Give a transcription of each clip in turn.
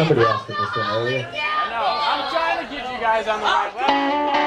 Somebody asked for this one earlier. I know. I'm trying to get you guys on the right level.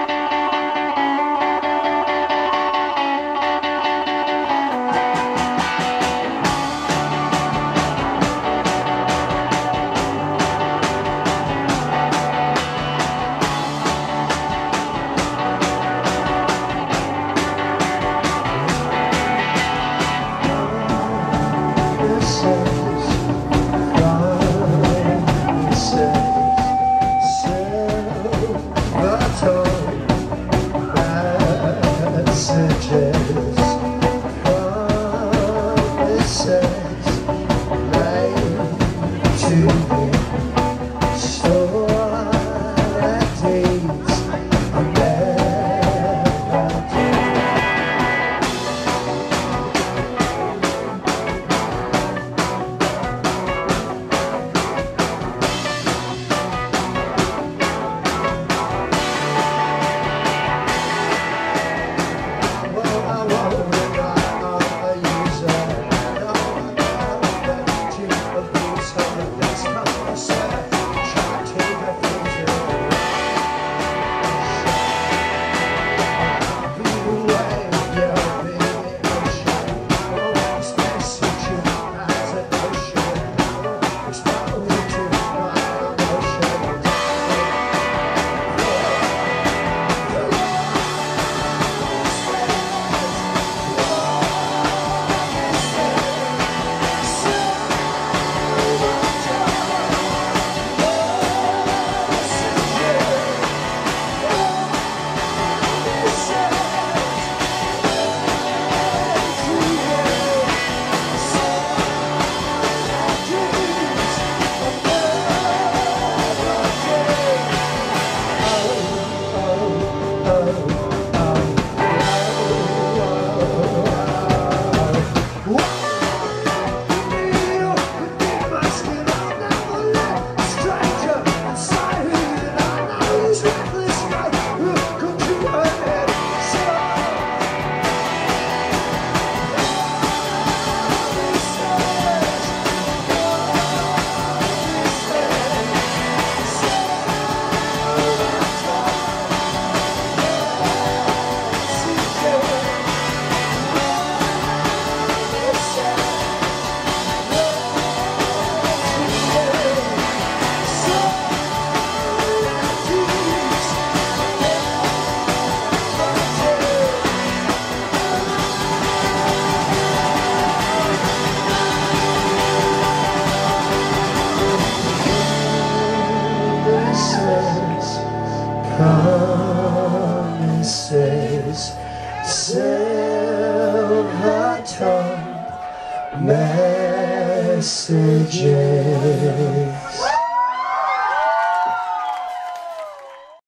Promises. Silver tongue messages